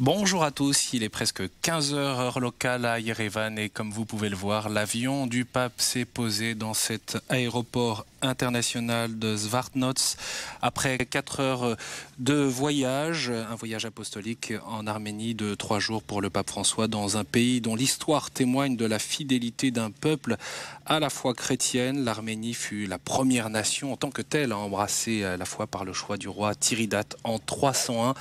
Bonjour à tous, il est presque 15h heure locale à Yerevan et comme vous pouvez le voir, l'avion du pape s'est posé dans cet aéroport international de Zvartnots après 4 heures de voyage, un voyage apostolique en Arménie de 3 jours pour le pape François dans un pays dont l'histoire témoigne de la fidélité d'un peuple à la foi chrétienne. L'Arménie fut la première nation en tant que telle à embrasser la foi par le choix du roi Tiridate en 301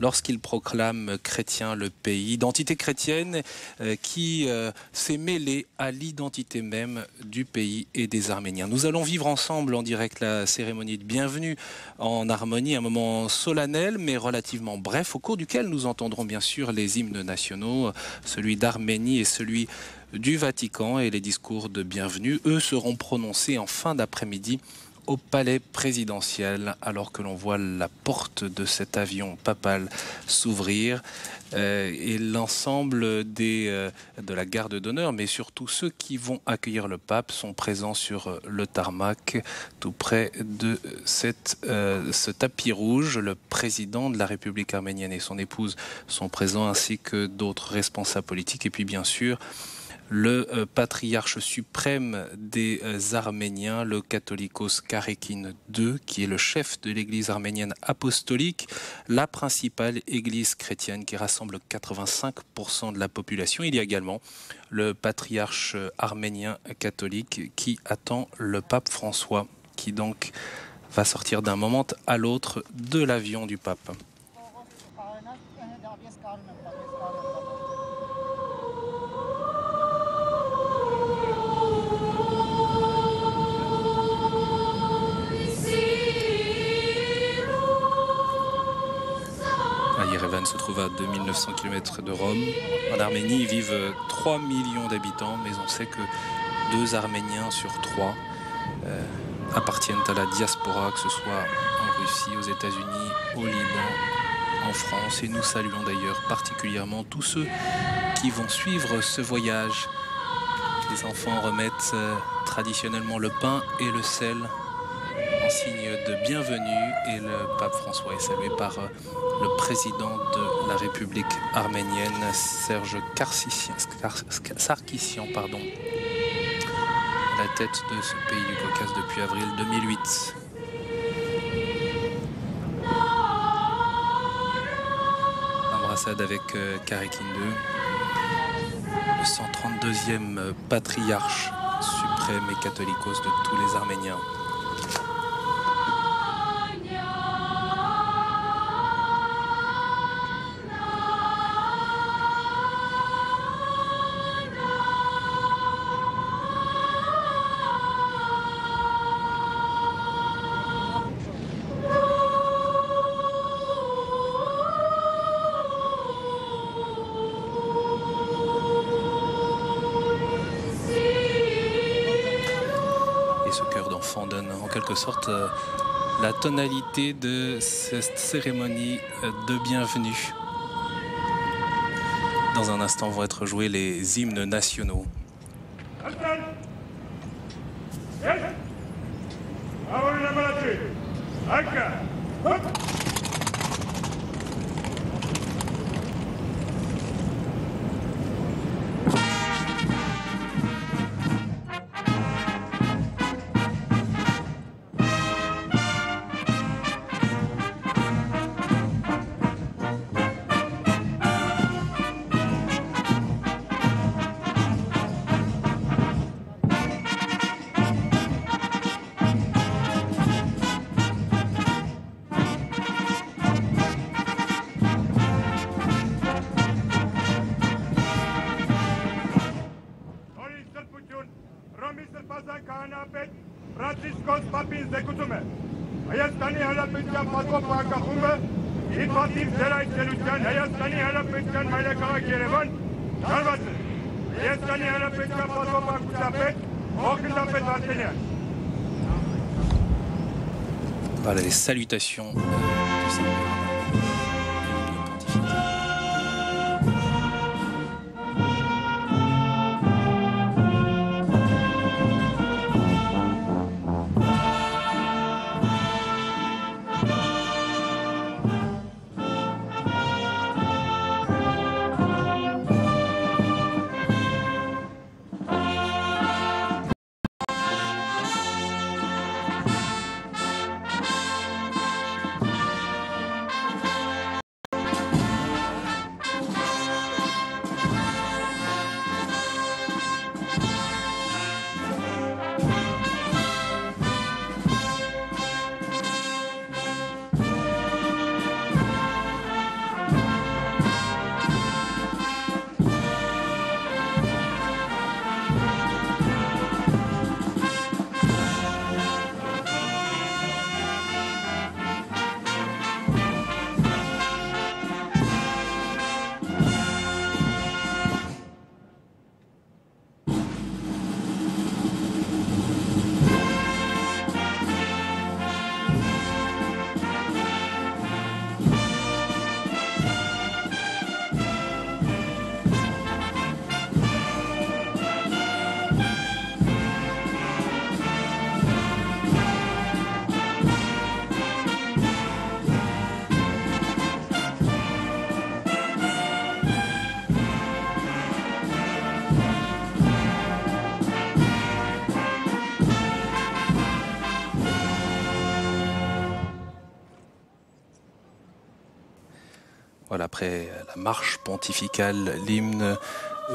lorsqu'il proclame chrétien le pays. Identité chrétienne euh, qui euh, s'est mêlée à l'identité même du pays et des Arméniens. Nous allons vivre ensemble en direct la cérémonie de bienvenue en harmonie, un moment solennel mais relativement bref au cours duquel nous entendrons bien sûr les hymnes nationaux, celui d'Arménie et celui du Vatican et les discours de bienvenue. Eux seront prononcés en fin d'après-midi au palais présidentiel alors que l'on voit la porte de cet avion papal s'ouvrir euh, et l'ensemble des euh, de la garde d'honneur mais surtout ceux qui vont accueillir le pape sont présents sur euh, le tarmac tout près de cette ce tapis rouge. Le président de la République arménienne et son épouse sont présents ainsi que d'autres responsables politiques. Et puis bien sûr le euh, patriarche suprême des euh, Arméniens, le catholicos Karekin II, qui est le chef de l'église arménienne apostolique, la principale église chrétienne qui rassemble 85% de la population. Il y a également le patriarche arménien catholique qui attend le pape François, qui donc va sortir d'un moment à l'autre de l'avion du pape. Trouve à 2900 km de Rome. En Arménie, vivent 3 millions d'habitants, mais on sait que deux Arméniens sur trois euh, appartiennent à la diaspora, que ce soit en Russie, aux États-Unis, au Liban, en France. Et nous saluons d'ailleurs particulièrement tous ceux qui vont suivre ce voyage. Les enfants remettent euh, traditionnellement le pain et le sel signe de bienvenue et le pape François est salué par euh, le président de la République arménienne, Serge Sarkissian, pardon, à la tête de ce pays du Caucase depuis avril 2008. Embrassade avec euh, Karekin II, le 132e patriarche suprême et catholicos de tous les Arméniens. Sorte euh, la tonalité de cette cérémonie de bienvenue. Dans un instant vont être joués les hymnes nationaux. Voilà les salutations. La marche pontificale, l'hymne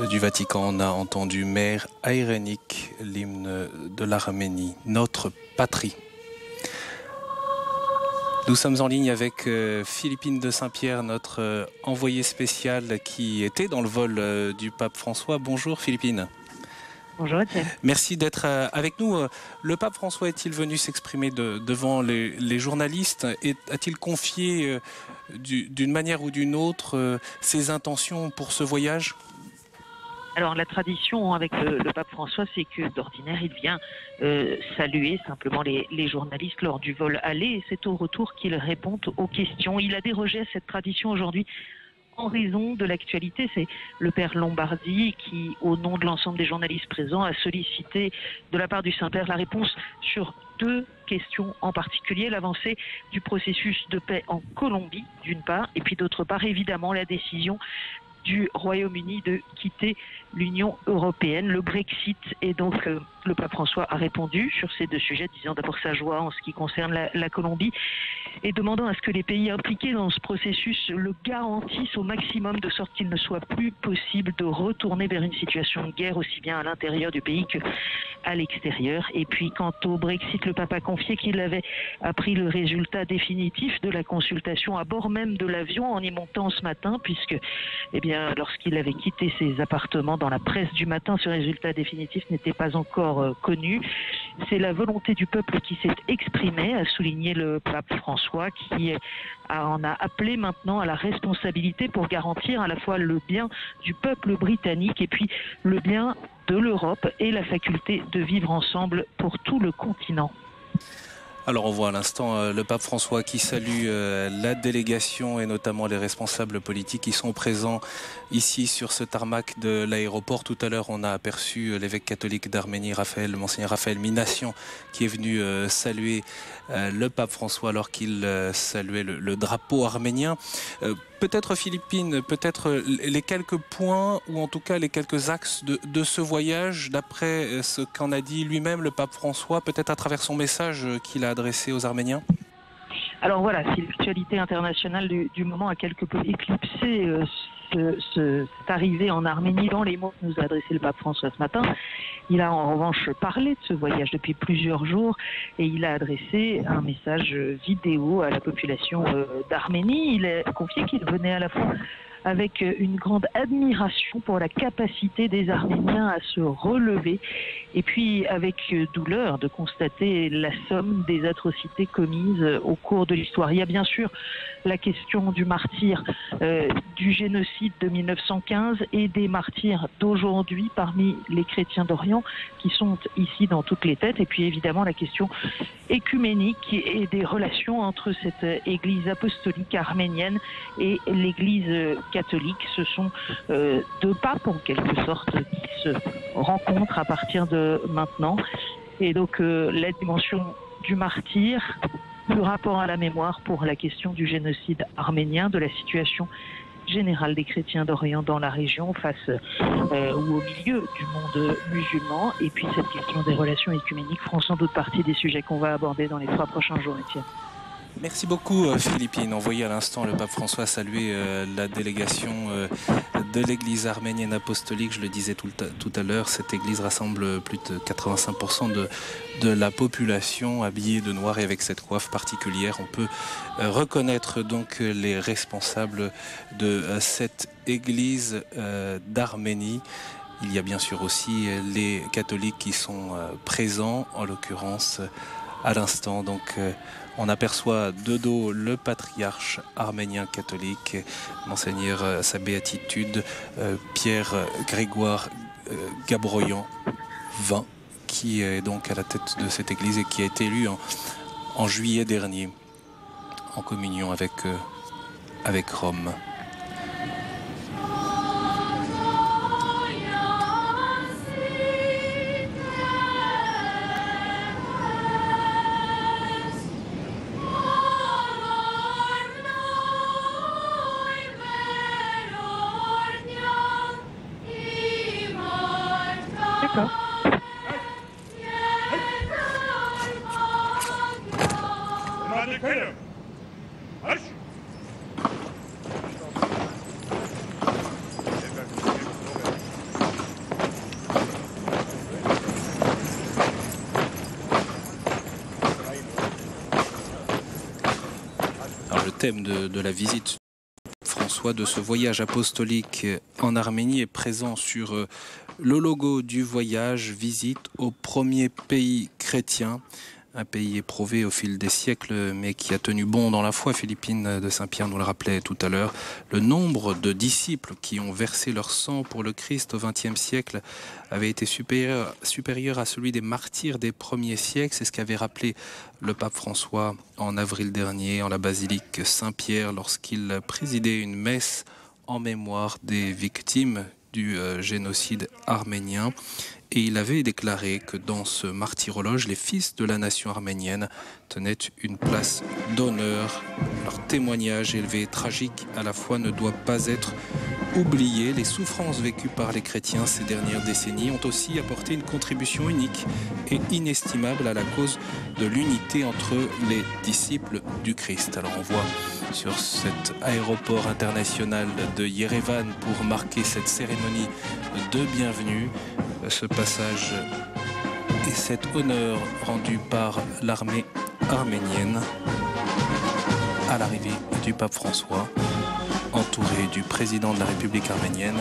du Vatican, on a entendu Mère Aérénique, l'hymne de l'Arménie, notre patrie. Nous sommes en ligne avec euh, Philippine de Saint-Pierre, notre euh, envoyée spéciale qui était dans le vol euh, du pape François. Bonjour Philippine. Bonjour Étienne. Merci d'être avec nous. Le pape François est-il venu s'exprimer devant les, journalistes A-t-il confié d'une manière ou d'une autre ses intentions pour ce voyage? Alors la tradition avec le, pape François, c'est que d'ordinaire, il vient euh, saluer simplement les, journalistes lors du vol aller, et c'est au retour qu'il répond aux questions. Il a dérogé à cette tradition aujourd'hui en raison de l'actualité. C'est le père Lombardi qui, au nom de l'ensemble des journalistes présents, a sollicité de la part du Saint-Père la réponse sur deux questions en particulier, l'avancée du processus de paix en Colombie, d'une part, et puis d'autre part, évidemment, la décision du Royaume-Uni de quitter l'Union européenne, le Brexit. Et donc, euh, le pape François a répondu sur ces deux sujets, disant d'abord sa joie en ce qui concerne la, Colombie et demandant à ce que les pays impliqués dans ce processus le garantissent au maximum de sorte qu'il ne soit plus possible de retourner vers une situation de guerre aussi bien à l'intérieur du pays qu'à l'extérieur. Et puis, quant au Brexit, le pape a confié qu'il avait appris le résultat définitif de la consultation à bord même de l'avion en y montant ce matin, puisque, eh bien, lorsqu'il avait quitté ses appartements dans la presse du matin, ce résultat définitif n'était pas encore euh, connu. C'est la volonté du peuple qui s'est exprimée, a souligné le pape François, qui en a appelé maintenant à la responsabilité pour garantir à la fois le bien du peuple britannique et puis le bien de l'Europe et la faculté de vivre ensemble pour tout le continent. Alors on voit à l'instant euh, le pape François qui salue euh, la délégation et notamment les responsables politiques qui sont présents ici sur ce tarmac de l'aéroport. Tout à l'heure on a aperçu euh, l'évêque catholique d'Arménie, Raphaël, monseigneur Raphaël Mination, qui est venu saluer le pape François alors qu'il saluait le, drapeau arménien. Peut-être Philippines, peut-être les quelques points ou en tout cas les quelques axes de, de ce voyage, d'après ce qu'en a dit lui-même le pape François, peut-être à travers son message qu'il a adressé aux Arméniens? Alors voilà, si l'actualité internationale du, moment a quelque peu éclipsé euh, ce, cette arrivée en Arménie dans les mots que nous a adressé le pape François ce matin, il a en revanche parlé de ce voyage depuis plusieurs jours et il a adressé un message vidéo à la population euh, d'Arménie. Il a confié qu'il venait à la fois avec une grande admiration pour la capacité des Arméniens à se relever et puis avec douleur de constater la somme des atrocités commises au cours de l'histoire. Il y a bien sûr la question du martyr euh, du génocide de 1915 et des martyrs d'aujourd'hui parmi les chrétiens d'Orient qui sont ici dans toutes les têtes et puis évidemment la question écuménique et des relations entre cette église apostolique arménienne et l'église catholique. Ce sont euh, deux papes en quelque sorte qui se rencontrent à partir de maintenant. Et donc euh, la dimension du martyr, le rapport à la mémoire pour la question du génocide arménien, de la situation générale des chrétiens d'Orient dans la région face euh, ou au milieu du monde musulman. Et puis cette question des relations écuméniques feront sans doute partie des sujets qu'on va aborder dans les trois prochains jours, Étienne. Merci beaucoup euh, Philippine. Envoyé à l'instant le pape François saluer euh, la délégation euh, de l'église arménienne apostolique. Je le disais tout, à l'heure, cette église rassemble plus de 85% de, de la population habillée de noir et avec cette coiffe particulière. On peut reconnaître donc les responsables de cette église d'Arménie. Il y a bien sûr aussi les catholiques qui sont présents, en l'occurrence à l'instant. Donc on aperçoit de dos le patriarche arménien catholique, monseigneur euh, sa béatitude, euh, Pierre Grégoire euh, Gabroyan 20, qui est donc à la tête de cette église et qui a été élu en, juillet dernier en communion avec Rome. Alors le thème de la visite. De ce voyage apostolique en Arménie est présent sur euh, le logo du voyage, visite au premier pays chrétien un pays éprouvé au fil des siècles, mais qui a tenu bon dans la foi. Philippine de Saint-Pierre nous le rappelait tout à l'heure. Le nombre de disciples qui ont versé leur sang pour le Christ au XXe siècle avait été supérieur, supérieur à celui des martyrs des premiers siècles. C'est ce qu'avait rappelé le pape François en avril dernier en la basilique Saint-Pierre lorsqu'il présidait une messe en mémoire des victimes du euh, génocide arménien et il avait déclaré que dans ce martyrologe, les fils de la nation arménienne tenaient une place d'honneur. Leur témoignage élevé et tragique à la fois ne doit pas être oublié. Les souffrances vécues par les chrétiens ces dernières décennies ont aussi apporté une contribution unique et inestimable à la cause de l'unité entre les disciples du Christ. Alors on voit sur cet aéroport international de Yerevan pour marquer cette cérémonie de bienvenue ce passage et cet honneur rendu par l'armée arménienne à l'arrivée du pape François, entouré du président de la République arménienne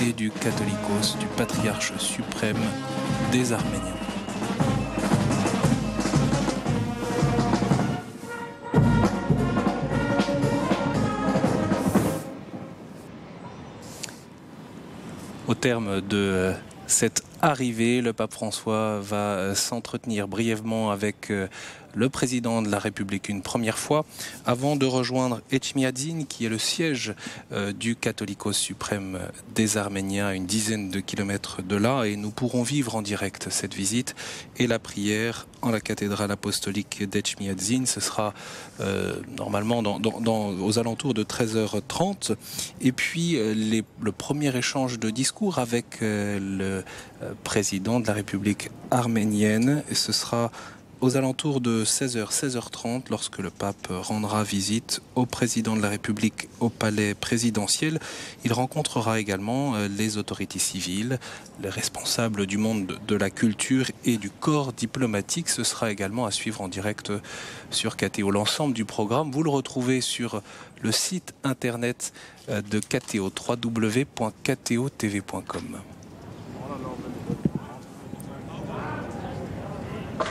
et du catholicos, du patriarche suprême des Arméniens. Au terme de cette arrivée, le pape François va s'entretenir brièvement avec euh, le président de la République une première fois, avant de rejoindre Echmiadzin, qui est le siège euh, du catholicos suprême des Arméniens, à une dizaine de kilomètres de là, et nous pourrons vivre en direct cette visite et la prière en la cathédrale apostolique d'Echmiadzin. Ce sera euh, normalement dans, aux alentours de 13h30. Et puis euh, le premier échange de discours avec le président de la République arménienne, et ce sera aux alentours de 16h, 16h30, lorsque le pape rendra visite au président de la République au palais présidentiel, il rencontrera également euh, les autorités civiles, les responsables du monde de la culture et du corps diplomatique. Ce sera également à suivre en direct sur KTO. L'ensemble du programme, vous le retrouvez sur le site internet euh, de KTO, www.ktotv.com.